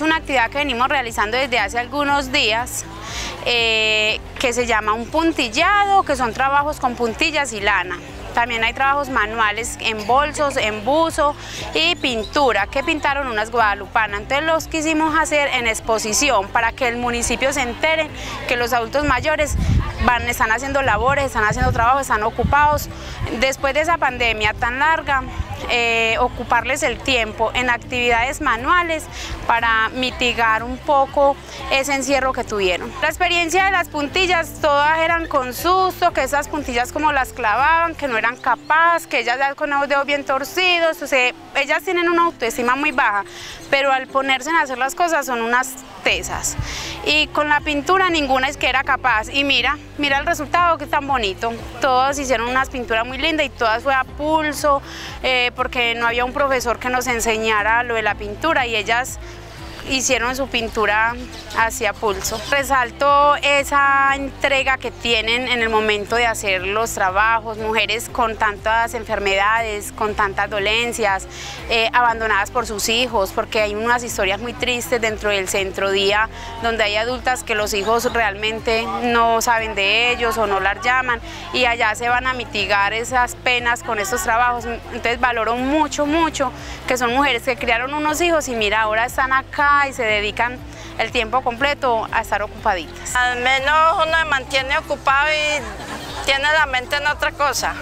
Es una actividad que venimos realizando desde hace algunos días eh, que se llama un puntillado, que son trabajos con puntillas y lana. También hay trabajos manuales en bolsos, en buzo y pintura, que pintaron unas guadalupanas. Entonces los quisimos hacer en exposición para que el municipio se entere que los adultos mayores van, están haciendo labores, están haciendo trabajo, están ocupados. Después de esa pandemia tan larga, eh, ocuparles el tiempo en actividades manuales para mitigar un poco ese encierro que tuvieron. La experiencia de las puntillas, todas eran con susto, que esas puntillas como las clavaban, que no eran capaces, que ellas con los dedos bien torcidos, o sea, ellas tienen una autoestima muy baja, pero al ponerse a hacer las cosas son unas tesas. Y con la pintura ninguna es que era capaz. Y mira, mira el resultado que tan bonito. Todos hicieron unas pinturas muy lindas y todas fue a pulso, eh, porque no había un profesor que nos enseñara lo de la pintura y ellas hicieron su pintura hacia pulso. Resalto esa entrega que tienen en el momento de hacer los trabajos, mujeres con tantas enfermedades, con tantas dolencias, eh, abandonadas por sus hijos, porque hay unas historias muy tristes dentro del centro día, donde hay adultas que los hijos realmente no saben de ellos o no las llaman, y allá se van a mitigar esas penas con estos trabajos. Entonces valoro mucho, mucho que son mujeres que criaron unos hijos y mira, ahora están acá y se dedican el tiempo completo a estar ocupaditas. Al menos uno se mantiene ocupado y tiene la mente en otra cosa.